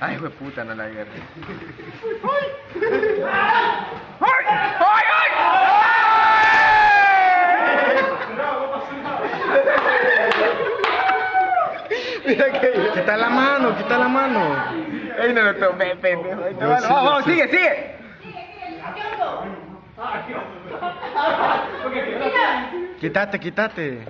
Ay, hijo de puta, no la agarré. ¡Ay! ¡Ay, ay! Mira que quita la mano, quita la mano. ¡Ey, no lo tomé, pendejo! Vamos, sigue, sigue. Quítate, quítate.